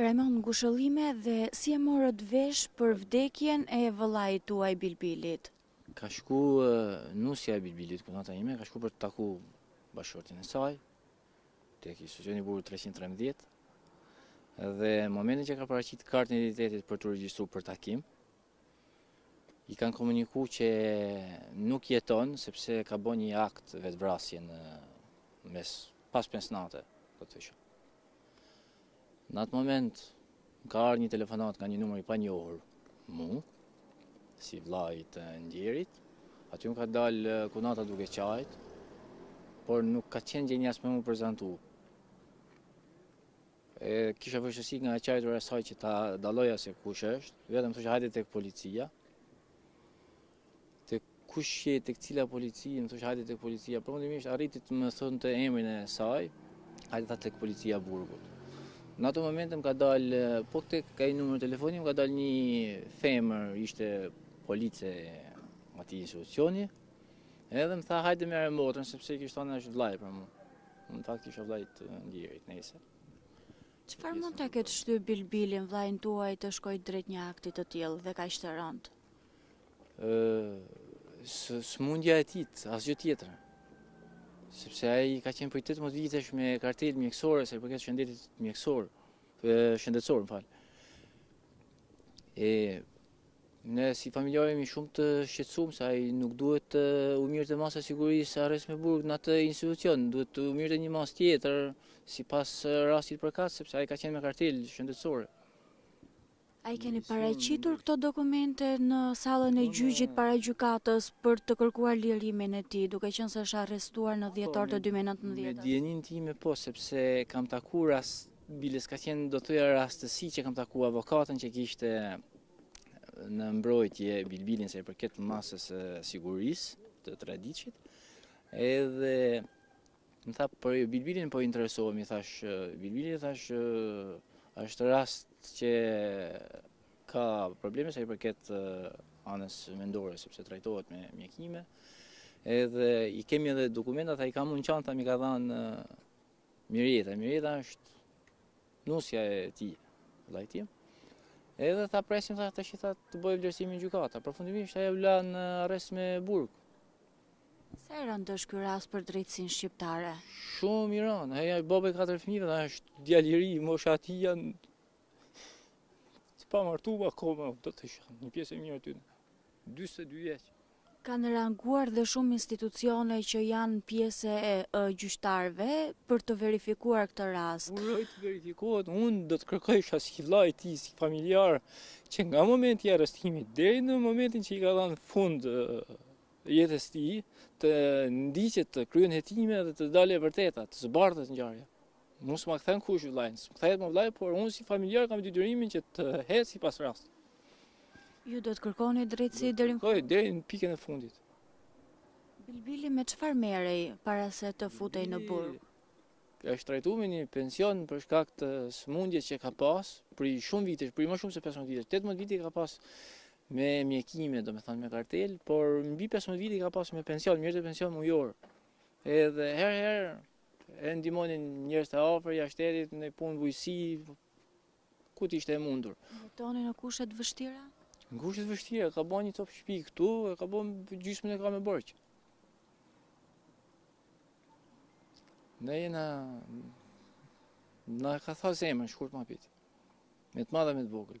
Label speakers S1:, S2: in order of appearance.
S1: Raymond ngushëllime dhe si e morët vesh për vdekjen e vëllait tuaj Bilbilit?
S2: Ka shku nusja e Bilbilit, kunata ime, ka shku për t'taku bashkëshortin e saj, tek institucioni, burgu 313, dhe momentin që ka paraqit kartën e identitetit për t'u regjistru për takim, I kanë komuniku që nuk jeton sepse ka bo një akt vetëvrasje në mes pas pesnate, do të thoja. Në atë moment më ka ardh një telefonat nga një numër i panjohur mu, si vllai i të ndjerit. Aty më ka dalë kunata duke qajt, por nuk ka qenë gjendje as me m'u prezantu. Kisha vështirësi nga e qajtura e saj që ta dalloja se kush është, vetëm thoshte hajde tek policia. Them kush je, tek cila polici, më thoshte hajde tek policia. Përfundimisht arriti të më thonte emrin e saj, hajde tha tek policia e burgut. Në ato momente më ka dalë, po tek ai numër telefoni, më ka dalë një femër, ishte police e atij institucioni, Edhe më tha hajde me motrën, sepse kishte thonë është vllai për mu. Në fakt ishte vllai i të ndjerit, nejse.
S1: Çfarë mund ta ketë shty Bilbilin vëllanë tuaj të shkojë drejt një akti të tillë dhe kaq të rëndë?
S2: Sëmundja e tij, asgjë tjetër sepse ai ka qenë prej 18 vitesh me kartelë mjekësore sa i përket shëndetit mjekësor, shëndetësor, më fal. E Ne si familjarë jemi shumë të shqetësuar se ai nuk duhet t'i merrte masa e sigurisë arrest me burg në atë institucion, duhet t'i merrte një masë tjetër sipas rastit përkatës sepse ai ka qenë me kartelë shëndetësore.
S1: A i keni paraqitur këto dokumente në sallën e gjyqit para gjykatës për të kërkuar lirimin e tij, duke qenë se është arrestuar në dhjetor të dy
S2: mijë e nëntëmbëdhjetës? Me dijeninë time po, sepse kam takuar rast Biles ka qenë do të thoja rastësi që kam taku avokaten që kishte në mbrojtje Bilbilin sa i përket masës së sigurisë të treditshit. Edhe më tha për Bilbilin po interesohem, i thash Bilbili i thash është rast që ka probleme sa i përket anës mendore sepse trajtohet me mjekime. Edhe i kemi edhe dokumentat, tha, i kam unë te çanta, m'i ka dhënë Mirjeta, Mirjeta është nusja e tij, vllait. Edhe ta presim tha tashti të bëjë vlerësimin gjykata. Përfundimisht atë e la në arrest me burg.
S1: Sa e rëndë është ky rast për drejtësinë shqiptare?
S2: Shumë i rëndë. Ai babai i katër fëmijëve, është djalë i ri, moshatar janë Si pa martu ba kome, domethënë, një pjesë e mjë aty, 22 vjeqë.
S1: Kanë reaguar dhe shumë institucione që janë pjesë e gjyqtarëve për të verifikuar këtë rast.
S2: Uroj të verifikohet, unë do të kërkoj që ashtu si vllai i tij, si familjar, që nga momenti i arrestimit, deri në momentin që i ka dhanë fund jetës tij, të ndiqet të kryhen hetime dhe të dalë e vërteta, të zbardhet ngjarja. Mu s'ma kthen kush vllain, s'm kthehet më vllai, por unë si familjar kam detyrimin që të eci pas rastit.
S1: Ju do të kërkoni drejtësi deri në
S2: fund? Kërkoj deri në pikën e fundit.
S1: Bilbili me çfarë merrej para se të futej në burg?
S2: Është trajtu me një pension për shkak të sëmundjes që ka pas, për shumë vite, për më shumë se 15 vite, 18 vite ka pas me mjekime, do me thonë me kartel, por mbi 15 vite ka pas me pension, mirë të pension mujor. Edhe herë herë E ndihmonin njerëz të afërt jashtë shtetit në punë bujqësie ku të ishte e mundur.
S1: Jetonin në kushte të vështira?
S2: Në kushte të vështira, ka ba një cop shpi këtu, e ka ba gjysmën e ka me borxh. Ne jena na ka tha zemrën shkurt me pyt. Me të madhe me të vogël.